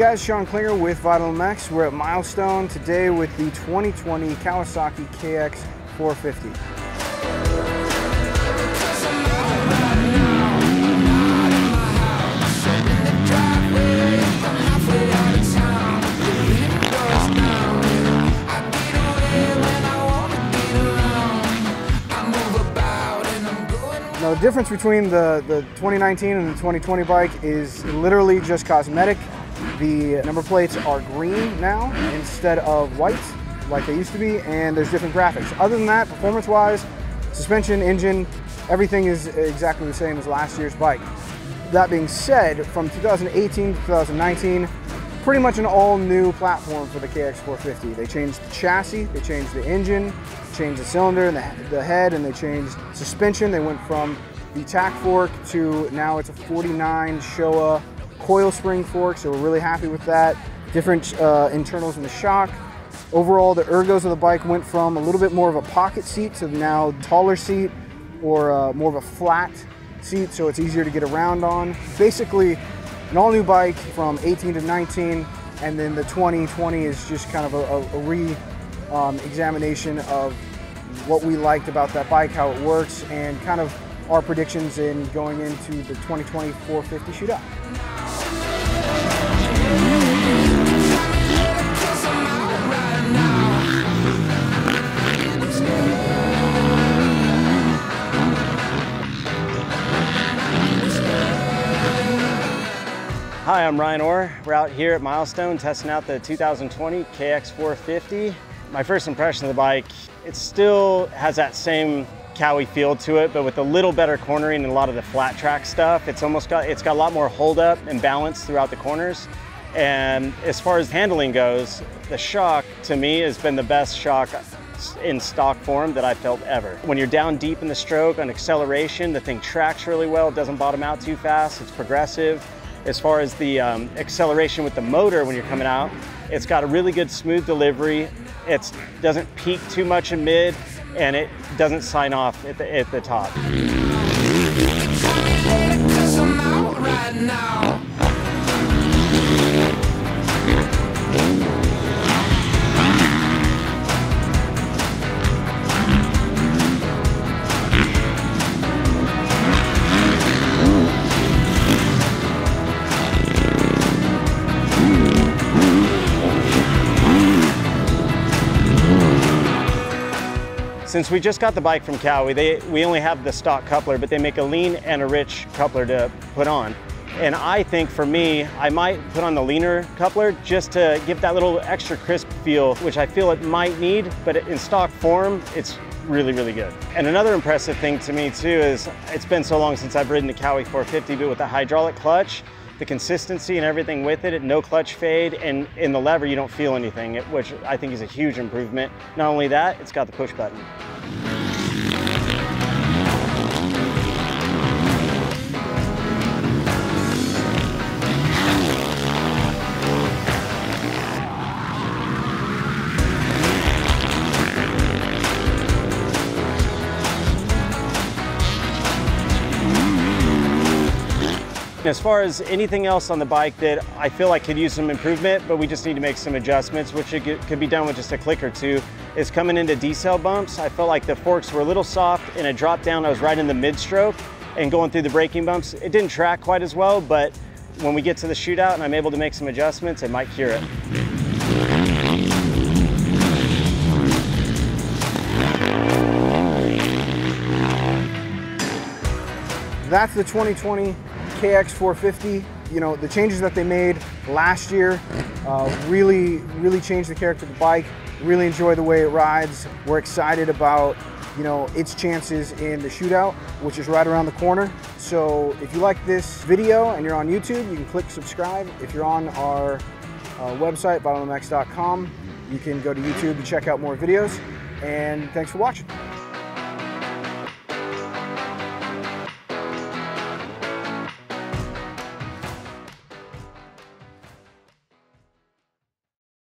Guys, Sean Klinger with Vital MX. We're at Milestone today with the 2020 Kawasaki KX 450. Now the difference between the, the 2019 and the 2020 bike is literally just cosmetic. The number plates are green now instead of white like they used to be and there's different graphics. Other than that, performance wise, suspension, engine, everything is exactly the same as last year's bike. That being said, from 2018 to 2019, pretty much an all new platform for the KX450. They changed the chassis, they changed the engine, changed the cylinder and the, the head, and they changed suspension. They went from the TAC fork to now it's a 49 Showa coil spring fork, so we're really happy with that. Different uh, internals in the shock. Overall, the ergos of the bike went from a little bit more of a pocket seat to now taller seat or uh, more of a flat seat, so it's easier to get around on. Basically, an all new bike from 18 to 19, and then the 2020 is just kind of a, a, a re um, examination of what we liked about that bike, how it works, and kind of our predictions in going into the 2020 450 shootout. Hi, I'm Ryan Orr. We're out here at Milestone testing out the 2020 KX450. My first impression of the bike, it still has that same Kawi feel to it, but with a little better cornering and a lot of the flat track stuff. It's almost got, it's got a lot more hold up and balance throughout the corners. And as far as handling goes, the shock to me has been the best shock in stock form that I've felt ever. When you're down deep in the stroke on acceleration, the thing tracks really well, it doesn't bottom out too fast, it's progressive. As far as the um, acceleration with the motor when you're coming out, it's got a really good smooth delivery. It doesn't peak too much in mid, and it doesn't sign off at the, at the top. Since we just got the bike from Kawi, they, we only have the stock coupler, but they make a lean and a rich coupler to put on. And I think for me, I might put on the leaner coupler just to give that little extra crisp feel, which I feel it might need, but in stock form, it's really, really good. And another impressive thing to me too is it's been so long since I've ridden the Kawi 450, but with the hydraulic clutch, the consistency and everything with it, no clutch fade, and in the lever you don't feel anything, which I think is a huge improvement. Not only that, it's got the push button. As far as anything else on the bike that I feel like could use some improvement, but we just need to make some adjustments, which could be done with just a click or two, is coming into decel bumps. I felt like the forks were a little soft and a drop down, I was right in the mid stroke and going through the braking bumps. It didn't track quite as well, but when we get to the shootout and I'm able to make some adjustments, it might cure it. That's the 2020 KX450. You know, the changes that they made last year uh, really, really changed the character of the bike. Really enjoy the way it rides. We're excited about, you know, its chances in the shootout, which is right around the corner. So if you like this video and you're on YouTube, you can click subscribe. If you're on our uh, website, vitalmx.com, you can go to YouTube to check out more videos. And thanks for watching.